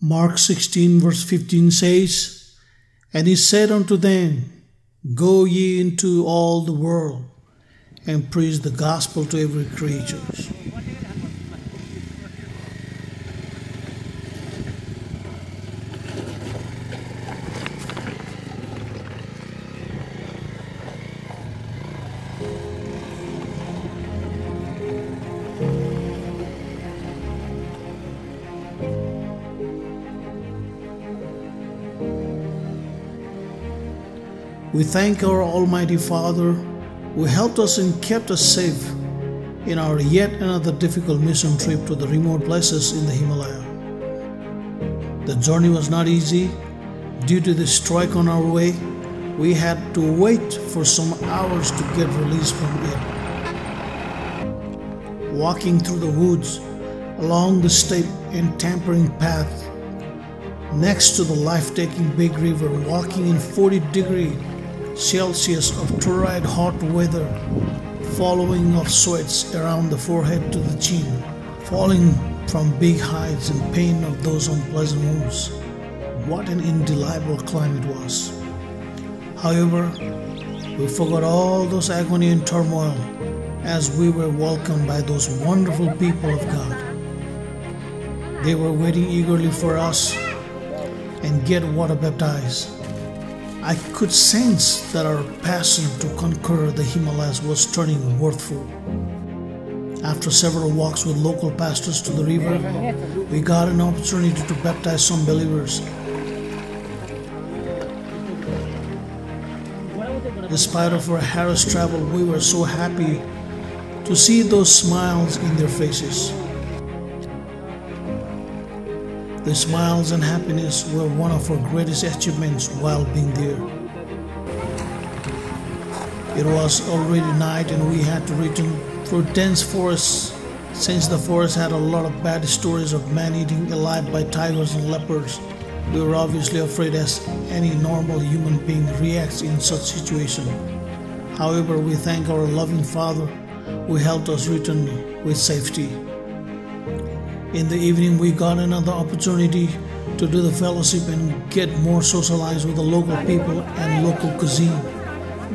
Mark 16, verse 15 says, And he said unto them, Go ye into all the world and preach the gospel to every creature. We thank our Almighty Father who helped us and kept us safe in our yet another difficult mission trip to the remote places in the Himalaya. The journey was not easy. Due to the strike on our way, we had to wait for some hours to get released from it. Walking through the woods, along the steep and tapering path, next to the life taking big river, walking in 40 degree Celsius of torrid hot weather, following of sweats around the forehead to the chin, falling from big heights and pain of those unpleasant wounds. What an indelible climb it was. However, we forgot all those agony and turmoil as we were welcomed by those wonderful people of God. They were waiting eagerly for us and get water baptized. I could sense that our passion to conquer the Himalayas was turning worthful. After several walks with local pastors to the river, we got an opportunity to baptize some believers. Despite of our harassed travel, we were so happy to see those smiles in their faces. The smiles and happiness were one of our greatest achievements while being there. It was already night and we had to return through dense forests since the forest had a lot of bad stories of man eating alive by tigers and leopards. We were obviously afraid as any normal human being reacts in such situation. However, we thank our loving Father who helped us return with safety. In the evening, we got another opportunity to do the fellowship and get more socialized with the local people and local cuisine.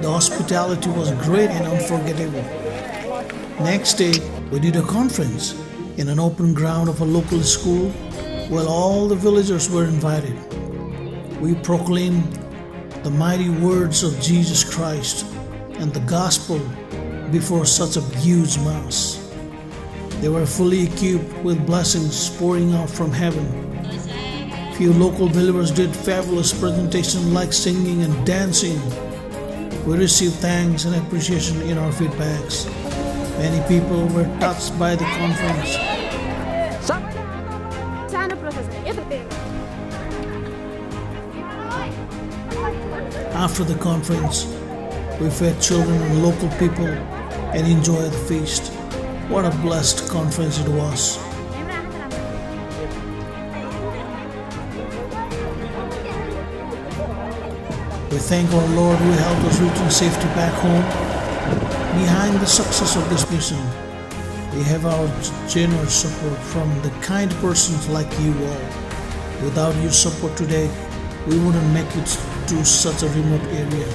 The hospitality was great and unforgettable. Next day, we did a conference in an open ground of a local school where all the villagers were invited. We proclaimed the mighty words of Jesus Christ and the gospel before such a huge mass. They were fully equipped with blessings pouring out from heaven. Few local believers did fabulous presentations like singing and dancing. We received thanks and appreciation in our feedbacks. Many people were touched by the conference. After the conference, we fed children and local people and enjoyed the feast. What a blessed conference it was. We thank our Lord who helped us return safety back home. Behind the success of this mission, we have our generous support from the kind persons like you all. Without your support today, we wouldn't make it to such a remote area.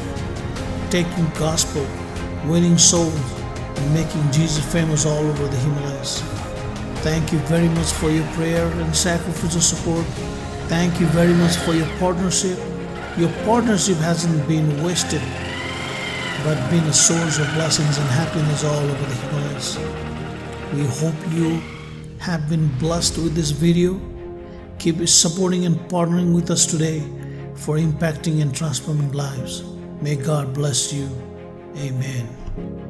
Taking gospel, winning souls, and making Jesus famous all over the Himalayas. Thank you very much for your prayer and sacrificial support. Thank you very much for your partnership. Your partnership hasn't been wasted, but been a source of blessings and happiness all over the Himalayas. We hope you have been blessed with this video. Keep supporting and partnering with us today for impacting and transforming lives. May God bless you. Amen.